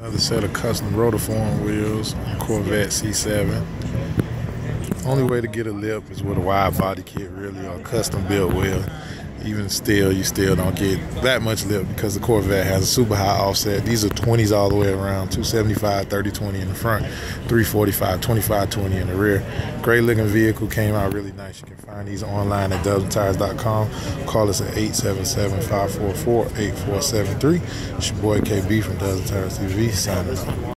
Another set of custom rotiform wheels Corvette C7. Only way to get a lip is with a wide body kit, really, or a custom built wheel. Even still, you still don't get that much lip because the Corvette has a super high offset. These are 20s all the way around 275, 30 20 in the front, 345, 25 20 in the rear. Great looking vehicle, came out really nice. You can find these online at DubsandTires.com. Call us at 877 544 8473. It's your boy KB from and Tires TV signing off.